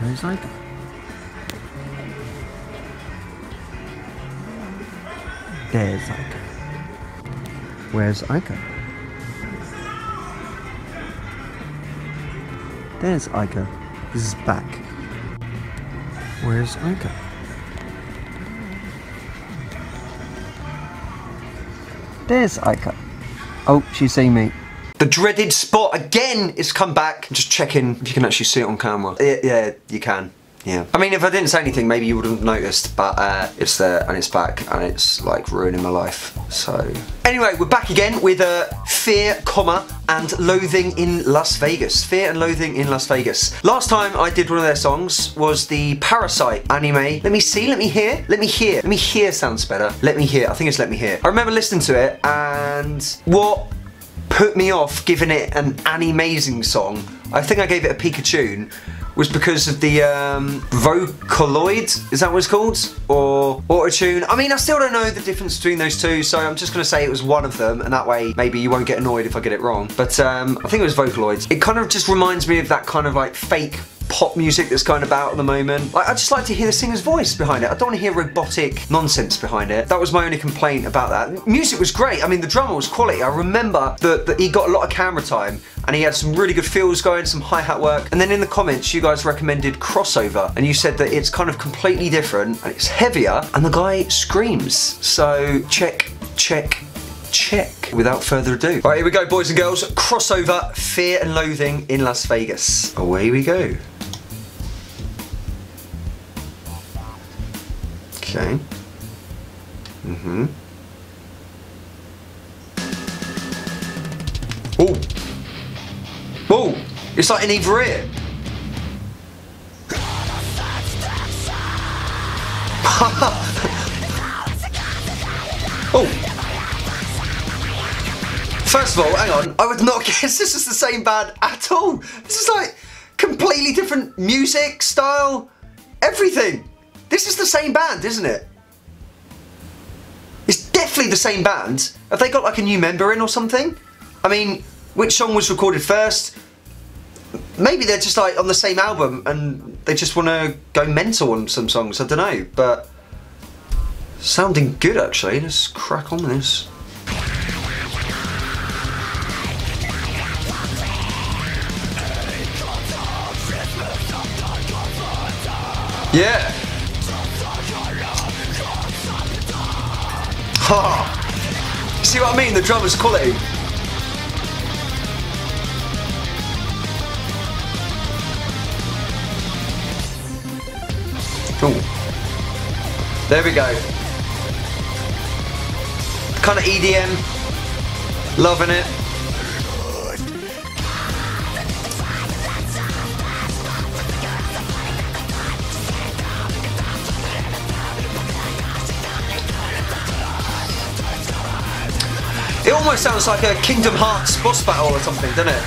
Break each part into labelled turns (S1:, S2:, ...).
S1: Where's Ica? There's Ica. Where's Ica? There's Ica. Is back. Where's Ica? There's Ica. Oh, she's seen me.
S2: The dreaded spot again is come back. Just checking if you can actually see it on camera. Yeah, yeah you can. Yeah. I mean, if I didn't say anything, maybe you wouldn't have noticed, but uh, it's there and it's back and it's like ruining my life. So, anyway, we're back again with uh, Fear, comma, and Loathing in Las Vegas. Fear and Loathing in Las Vegas. Last time I did one of their songs was the Parasyte anime. Let me see, let me hear, let me hear. Let me hear sounds better. Let me hear, I think it's Let Me Hear. I remember listening to it and what put me off giving it an animazing song, I think I gave it a Pikachu, was because of the um, Vocaloid, is that what it's called? Or Autotune? I mean, I still don't know the difference between those two, so I'm just gonna say it was one of them, and that way maybe you won't get annoyed if I get it wrong. But um, I think it was Vocaloid. It kind of just reminds me of that kind of like fake pop music that's going about at the moment. Like, I just like to hear the singer's voice behind it. I don't want to hear robotic nonsense behind it. That was my only complaint about that. Music was great. I mean, the drummer was quality. I remember that, that he got a lot of camera time and he had some really good feels going, some hi-hat work. And then in the comments, you guys recommended Crossover and you said that it's kind of completely different and it's heavier and the guy screams. So check, check, check. Without further ado. All right, here we go, boys and girls. Crossover, Fear and Loathing in Las Vegas. Away we go. Okay. Mm-hmm. Oh. Oh, it's like an either ear. oh. First of all, hang on, I would not guess this is the same band at all. This is like completely different music, style, everything. This is the same band, isn't it? It's definitely the same band. Have they got like a new member in or something? I mean, which song was recorded first? Maybe they're just like on the same album and they just want to go mental on some songs. I don't know, but sounding good actually. Let's crack on this. Yeah. See what I mean? The drummer's quality. Ooh. There we go. Kind of EDM. Loving it. Almost sounds like a Kingdom Hearts boss battle or something, doesn't it?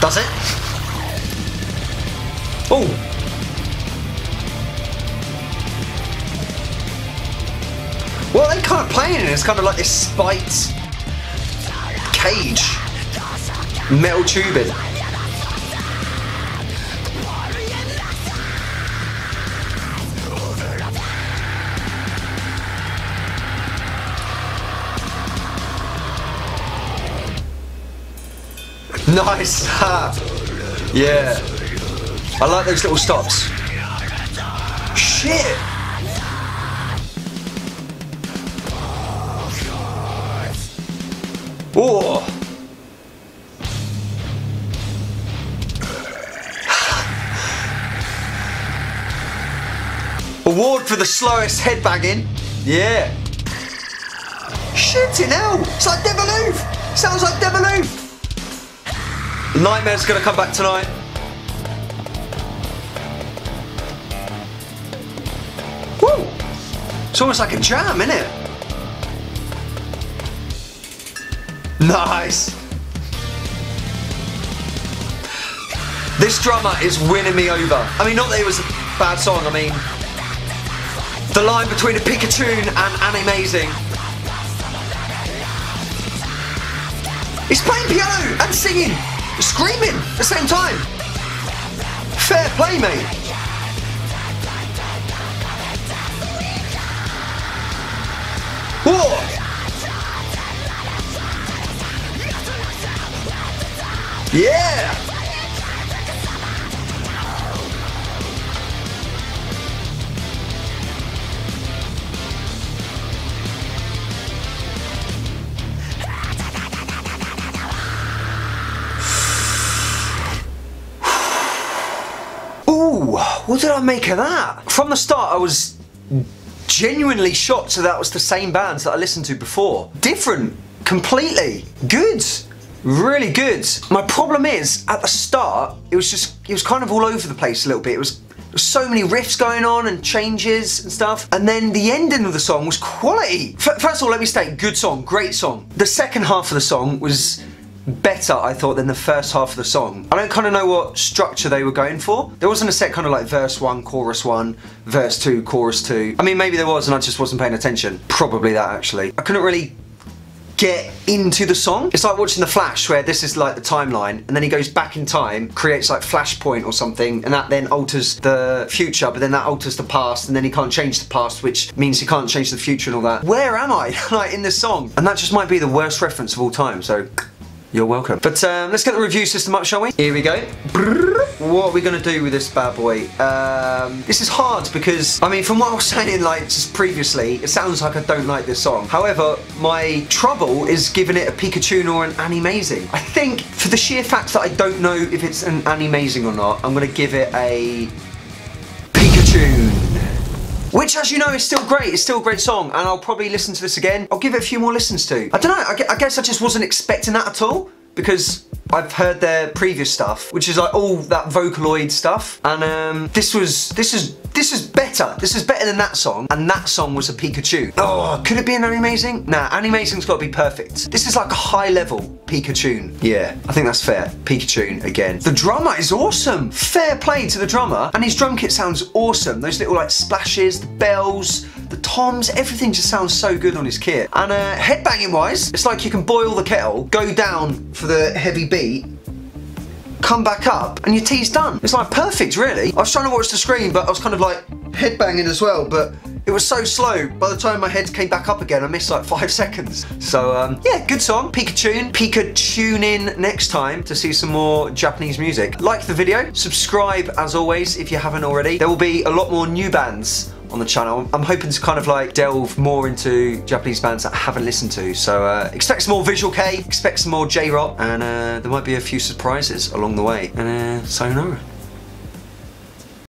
S2: Does it? Oh! Are they kind of playing in? It's kind of like this spiked cage. Metal tubing. Nice! yeah. I like those little stops. Shit! Oh! Award for the slowest headbanging. Yeah. Shit in hell! It's like Deviloof! Sounds like Deviloof! Nightmare's gonna come back tonight. Woo! It's almost like a jam, isn't it? Nice! This drummer is winning me over. I mean, not that it was a bad song, I mean, the line between a Pikachu and an amazing. He's playing piano and singing, screaming at the same time. Fair play, mate. Whoa! Yeah! What did I make of that? From the start, I was genuinely shocked that that was the same bands that I listened to before. Different, completely. Good. Really good. My problem is, at the start, it was just, it was kind of all over the place a little bit. It was was so many riffs going on and changes and stuff. And then the ending of the song was quality. F first of all, let me state, good song, great song. The second half of the song was better, I thought, than the first half of the song. I don't kind of know what structure they were going for. There wasn't a set kind of like verse one, chorus one, verse two, chorus two. I mean, maybe there was and I just wasn't paying attention. Probably that actually. I couldn't really get into the song. It's like watching The Flash where this is like the timeline and then he goes back in time, creates like Flashpoint or something and that then alters the future but then that alters the past and then he can't change the past which means he can't change the future and all that. Where am I like in the song? And that just might be the worst reference of all time so you're welcome. But um, let's get the review system up, shall we? Here we go. What are we gonna do with this bad boy? Um, this is hard because, I mean, from what I was saying like just previously, it sounds like I don't like this song. However, my trouble is giving it a Pikachu or an Animazing. I think for the sheer fact that I don't know if it's an Animazing or not, I'm gonna give it a Pikachu. Which, as you know, is still great. It's still a great song, and I'll probably listen to this again. I'll give it a few more listens to. I don't know. I guess I just wasn't expecting that at all because I've heard their previous stuff, which is like all that Vocaloid stuff, and um, this was this is this is better. This is better than that song, and that song was a Pikachu. Oh, could it be an Animazing? Nah, Animazing's got to be perfect. This is like a high level Pikachu. Yeah, I think that's fair. Pikachu again. The drummer is awesome. Fair play to the drummer, and his drum kit sounds awesome. Those little like splashes, the bells, the toms, everything just sounds so good on his kit. And uh, headbanging wise, it's like you can boil the kettle, go down for the heavy beat, come back up, and your tea's done. It's like perfect, really. I was trying to watch the screen, but I was kind of like headbanging as well, but it was so slow. By the time my head came back up again, I missed like five seconds. So um, yeah, good song. Pikachu. Pikachu tune in next time to see some more Japanese music. Like the video, subscribe as always if you haven't already. There will be a lot more new bands on the channel. I'm hoping to kind of like delve more into Japanese bands that I haven't listened to. So uh, expect some more Visual Kei, expect some more J-Rock, and uh, there might be a few surprises along the way. And uh, sayonara.